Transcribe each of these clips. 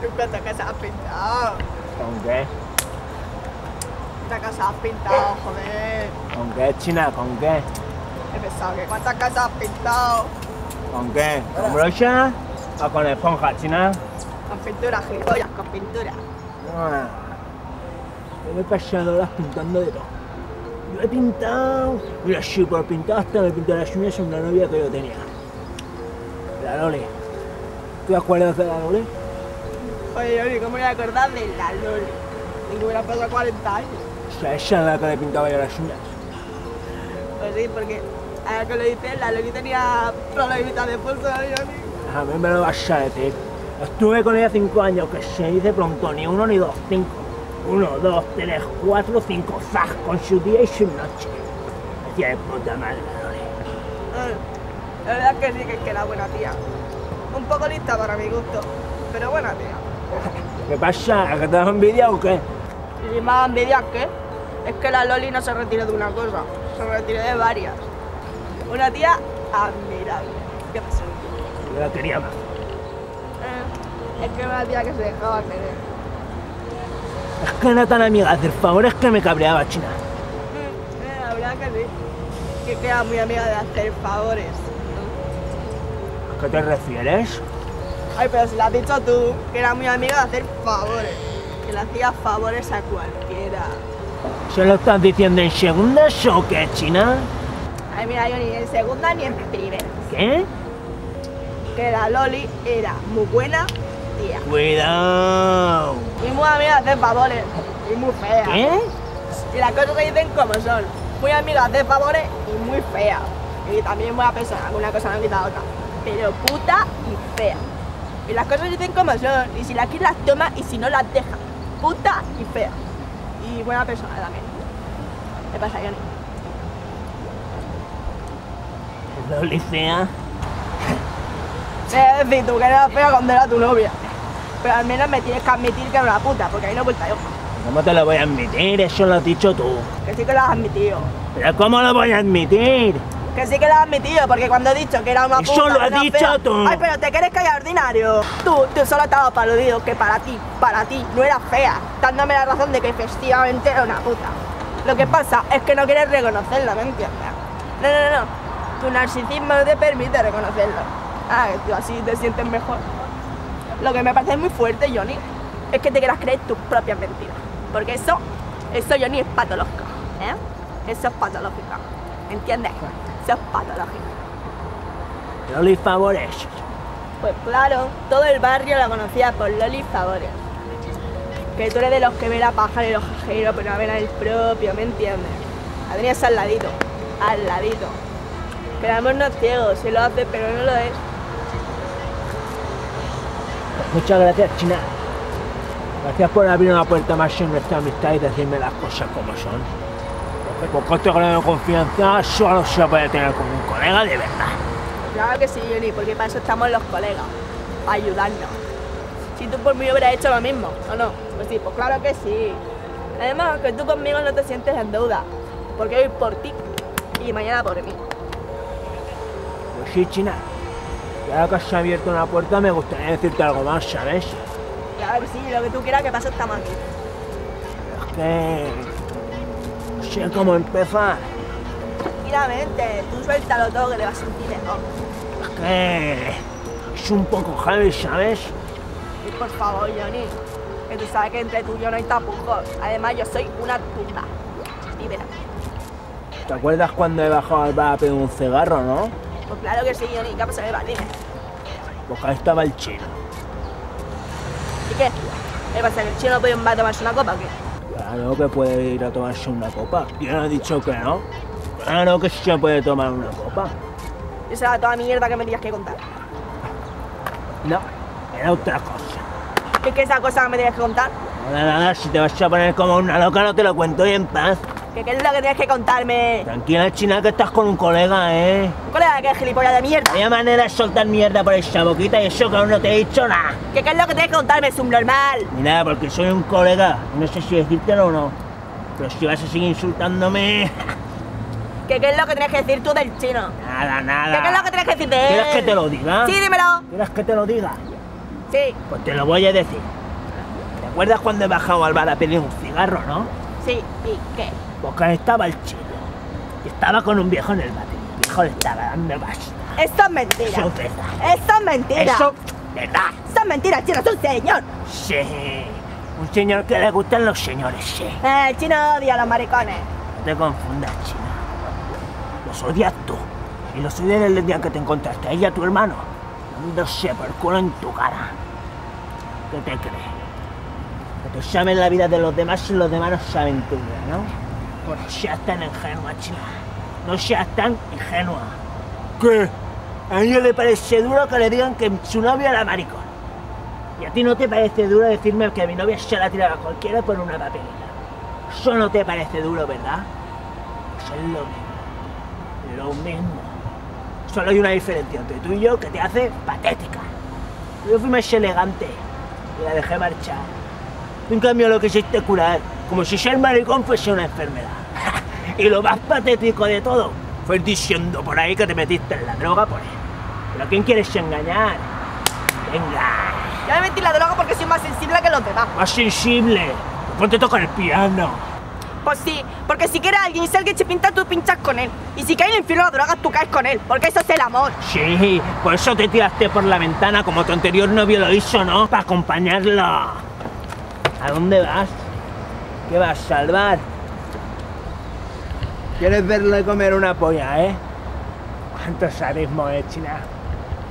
¿Tú cuánto que se has pintado? ¿Con qué? ¿Cuántas casas has pintado, joder? ¿Con qué, China? ¿Con qué? He pensado que cuántas casas has pintado. ¿Con qué? ¿Con brocha o con esponja, China? Con pintura, gilipollas, con pintura. Ah, Yo me he pasado horas pintando de todo. Yo he pintado. Mira, sí, por pintar hasta me pinté las uñas a una novia que yo tenía. La Loli. ¿Tú te acuerdas de la Loli? Oye, Yoli, ¿cómo me voy a acordar de la Loli? Y que hubiera pasado 40 años. O sea, esa es la que le pintaba yo las uñas. Pues sí, porque ahora que lo dices, la Loli tenía problemitas de pulso. A mí me lo vas a decir. Estuve con ella cinco años, que se dice pronto, ni uno ni dos, cinco. Uno, dos, tres, cuatro, cinco, zas, con su día y su noche. Hacía de puta madre, la Loli. Mm, La verdad es que sí, que, que era buena tía. Un poco lista para mi gusto, pero buena tía. ¿Qué pasa? ¿Que te das envidia o qué? Y más envidia que es que la Loli no se retiró de una cosa, se retiró de varias. Una tía admirable. ¿Qué pasa? Yo la quería más. Eh, es que era una tía que se dejaba querer. Es que era tan amiga de hacer favores que me cabreaba, China. Eh, la verdad que sí. Que queda muy amiga de hacer favores. ¿A qué te refieres? Ay, pero si lo has dicho tú, que era muy amiga de hacer favores. Que le hacía favores a cualquiera. ¿Se lo estás diciendo en segundas o qué, China? Ay, mira, yo ni en segunda ni en primera. ¿Qué? Que la Loli era muy buena tía. Cuidado. Y muy amiga de hacer favores. Y muy fea. ¿Qué? Y las cosas que dicen como son. Muy amiga de hacer favores y muy fea. Y también buena persona, una cosa no quita otra. Pero puta y fea. Y las cosas dicen como son. Y si las quieres las toma y si no las deja. Puta y fea. Y buena persona también. ¿Qué pasa, Johnny? Loli fea. Es decir, tú que eras fea cuando era tu novia. Pero al menos me tienes que admitir que era una puta, porque ahí no vuelta de hoja. ¿Cómo te lo voy a admitir? Eso lo has dicho tú. Que sí que lo has admitido. ¿Pero cómo lo voy a admitir? Que sí que lo has admitido, porque cuando he dicho que era una puta. Eso lo has dicho fea- tú. Ay, pero te quieres callar ordinario. Tú, tú solo estabas aludido que para ti, para ti, no era fea, dándome la razón de que efectivamente era una puta. Lo que pasa es que no quieres reconocerlo, ¿me entiendes? No, no, no, no. Tu narcisismo no te permite reconocerlo. Ah, que tú así te sientes mejor. Lo que me parece muy fuerte, Johnny, es que te quieras creer tus propias mentiras. Porque eso, eso, Johnny, es patológico. ¿Eh? Eso es patológico. ¿Entiendes? Eso es patológico. Loli favores. Pues claro, todo el barrio la conocía por Loli Favores. Que tú eres de los que ve la paja de los jajeros, pero no ven al propio, ¿me entiendes? La tenías al ladito, al ladito. Que el amor no es ciego, se lo hace, pero no lo es. Muchas gracias, China. Gracias por abrir una puerta más en nuestra amistad y decirme las cosas como son. Porque con este grado de confianza solo se puede tener con un colega de verdad. Claro que sí, Johnny, porque para eso estamos los colegas, para ayudarnos. Si tú por mí hubieras hecho lo mismo, ¿o no? Pues sí, pues claro que sí. Además, que tú conmigo no te sientes en deuda, porque hoy por ti y mañana por mí. Pues sí, China. Y ahora que se ha abierto una puerta me gustaría decirte algo más, ¿sabes? Claro que sí, lo que tú quieras que pase está mal. Es que... Sé cómo empezar. Tranquilamente, tú suéltalo todo que te vas a sentir mejor. Es que... Es un poco heavy, ¿sabes? Y por favor, Johnny, que tú sabes que entre tú y yo no hay tapujos. Además, yo soy una tumba. Y verás. ¿Te acuerdas cuando he bajado al bar a pedir un cigarro, no? Pues claro que sí, Johnny, ¿qué ha pasado? Va, dime. Porque ahí estaba el chino. ¿Y qué? ¿Qué pasa? ¿Que el chino no puede a tomarse una copa o qué? Claro que puede ir a tomarse una copa. Yo no he dicho que no. Claro que se puede tomar una copa. Esa era toda mierda que me tenías que contar. No, era otra cosa. ¿Qué es esa cosa que me tenías que contar? Nada, nada, si te vas a poner como una loca no te lo cuento y en paz. ¿Qué, qué es lo que tienes que contarme? Tranquila, China, que estás con un colega, ¿eh? ¿Un colega que es gilipollas de mierda? Vaya manera de soltar mierda por esa boquita y eso que aún no te he dicho nada. ¿Qué, qué es lo que tienes que contarme, subnormal? Ni nada, porque soy un colega. No sé si decírtelo o no. Pero si vas a seguir insultándome... ¿Qué, qué es lo que tienes que decir tú del chino? Nada, ¿Qué, nada. qué es lo que tienes que decir de él? ¿Quieres que te lo diga? Sí, dímelo. ¿Quieres que te lo diga? Sí, Pues te lo voy a decir. ¿Te acuerdas cuando he bajado al bar a pedir un cigarro, no? sí, ¿y qué? Porque estaba el chino. Y estaba con un viejo en el bate. El viejo le estaba dando basta. Esto es mentira. Eso es verdad. Esto es mentira. Eso, ¿verdad? Esto es mentira, chino, es un señor. Sí. Un señor que le gustan los señores, sí. Eh, el chino odia a los maricones. No te confundas, China. Los odias tú. Y los odias desde el día que te encontraste a ella, a tu hermano. Dándose por culo en tu cara. ¿Qué te crees? Que tú sabes la vida de los demás y los demás no saben tu vida, ¿no? No seas tan ingenua, China. No seas tan ingenua. ¿Qué? A ella le parece duro que le digan que su novio era maricón. Y a ti no te parece duro decirme que mi novia se la tiraba a cualquiera por una papelera. Eso no te parece duro, ¿verdad? Pues es lo mismo. Lo mismo. Solo hay una diferencia entre tú y yo que te hace patética. Yo fui más elegante y la dejé marchar. En cambio lo quisiste curar, como si ser maricón fuese una enfermedad. Y lo más patético de todo fue diciendo por ahí que te metiste en la droga por. ¿Pero a quién quieres engañar? Venga, Yo me metí la droga porque soy más sensible que los demás. más sensible. Ponte a tocar el piano. Pues sí, porque si quieres a alguien y si alguien te pinta, tú pinchas con él. Y si cae en el infierno la droga, tú caes con él. Porque eso es el amor. Sí, por eso te tiraste por la ventana como tu anterior novio lo hizo, ¿no? Para acompañarlo. ¿A dónde vas? ¿Qué vas a salvar? ¿Quieres verle comer una polla, eh? ¿Cuánto sadismo, eh, China?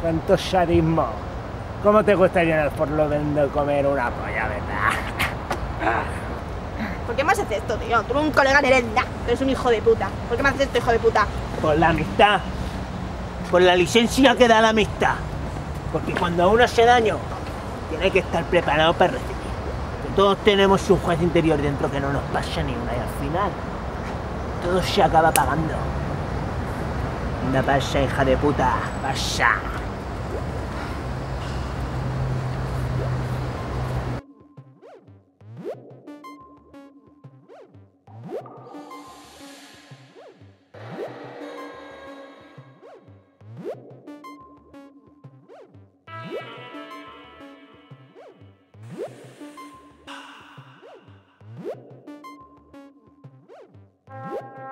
¿Cuánto sadismo? ¿Cómo te gustaría en el por lo de comer una polla, verdad? ¿Por qué me haces esto, tío? Tú un colega no eres nada. Tú eres un hijo de puta. ¿Por qué me haces esto, hijo de puta? Por la amistad. Por la licencia que da la amistad. Porque cuando uno hace daño, tiene que estar preparado para recibir. Todos tenemos un juez interior dentro que no nos pasa ni una y al final todo se acaba pagando. Anda, pasa, hija de puta, pasa. Yeah!